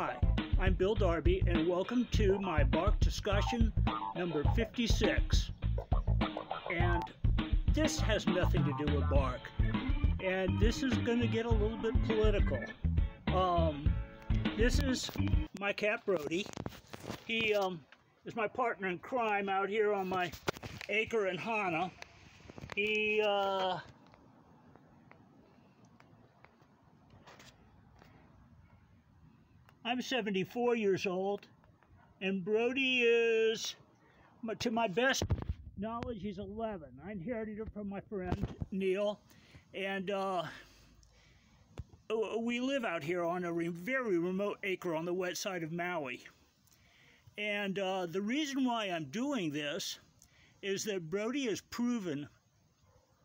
Hi, I'm Bill Darby, and welcome to my bark discussion number 56. And this has nothing to do with bark. And this is going to get a little bit political. Um, this is my cat Brody. He um, is my partner in crime out here on my acre in Hana. He uh, I'm 74 years old, and Brody is, to my best knowledge, he's 11. I inherited it from my friend Neil, and uh, we live out here on a very remote acre on the wet side of Maui. And uh, the reason why I'm doing this is that Brody has proven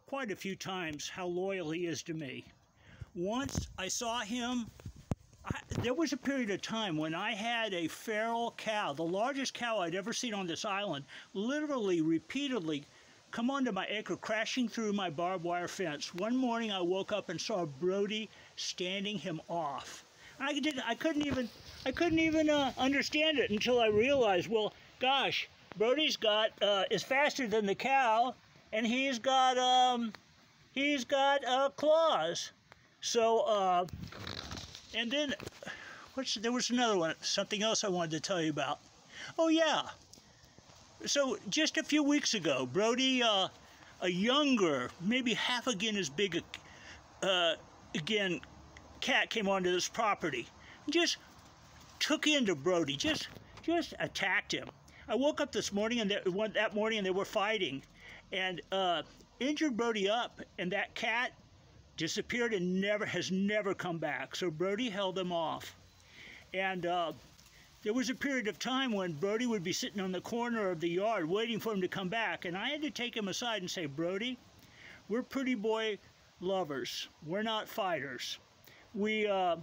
quite a few times how loyal he is to me. Once I saw him I, there was a period of time when I had a feral cow, the largest cow I'd ever seen on this island, literally repeatedly come onto my acre, crashing through my barbed wire fence. One morning I woke up and saw Brody standing him off. I didn't, I couldn't even, I couldn't even uh, understand it until I realized, well, gosh, Brody's got uh, is faster than the cow, and he's got um, he's got uh, claws. So uh, and then, what's there was another one, something else I wanted to tell you about. Oh yeah. So just a few weeks ago, Brody, uh, a younger, maybe half again as big a, uh, again, cat came onto this property. Just took into Brody, just just attacked him. I woke up this morning and that morning and they were fighting, and uh, injured Brody up, and that cat disappeared and never has never come back. So Brody held him off. And uh, there was a period of time when Brody would be sitting on the corner of the yard waiting for him to come back. And I had to take him aside and say, Brody, we're pretty boy lovers. We're not fighters. We, uh,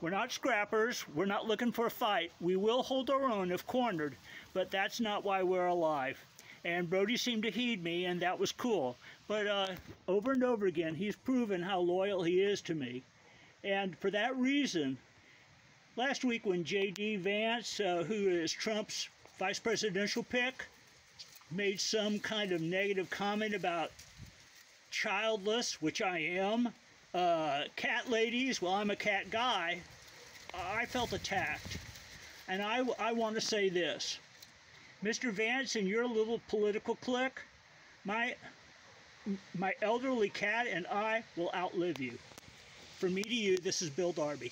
we're not scrappers. We're not looking for a fight. We will hold our own if cornered, but that's not why we're alive and Brody seemed to heed me, and that was cool. But uh, over and over again, he's proven how loyal he is to me. And for that reason, last week when J.D. Vance, uh, who is Trump's vice presidential pick, made some kind of negative comment about childless, which I am, uh, cat ladies, well, I'm a cat guy, I felt attacked. And I, I want to say this. Mr. Vance and your little political clique, my, my elderly cat and I will outlive you. From me to you, this is Bill Darby.